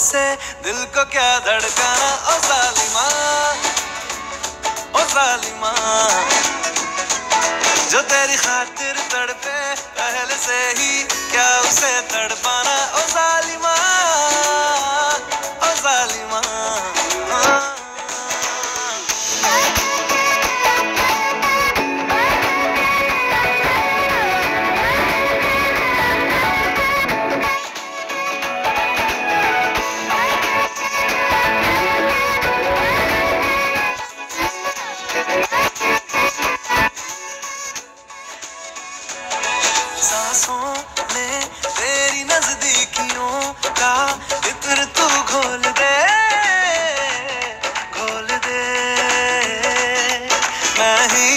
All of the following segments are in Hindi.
ऐसे दिल को क्या धड़काना? ओ जालिमा ओ जालिमा जो तेरी खातिर तड़पे, पहले से ही क्या उसे तड़पाना का इत्र तू घोल दे घोल दे। मैं ही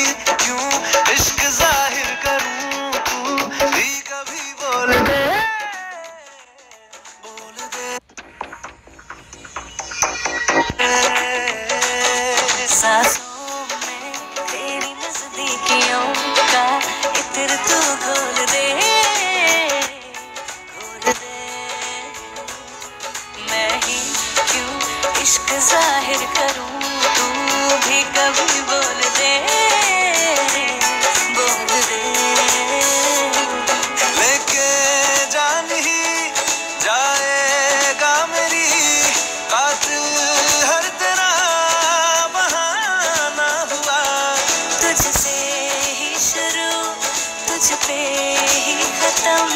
पे ही खत्म।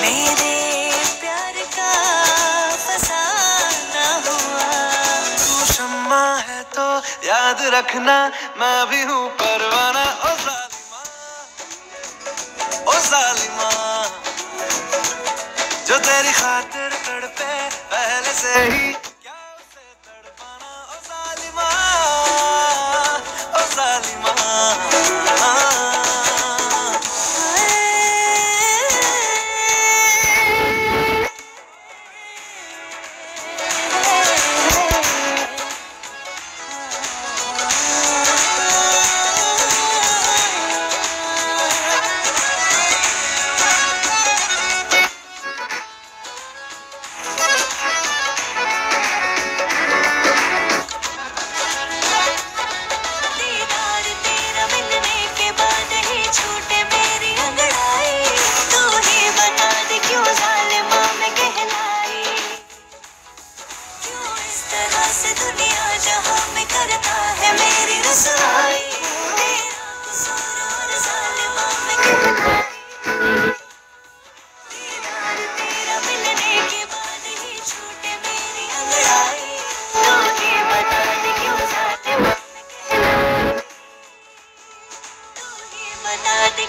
मेरे प्यार का फसाना हुआ। तू शम्मा है तो याद रखना, मैं भी हूँ परवाना। ओ जालिमा ओ जालिमा, जो तेरी खातिर तड़पे, पहले से ही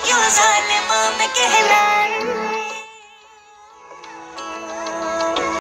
क्यों जालिमा में कहलाई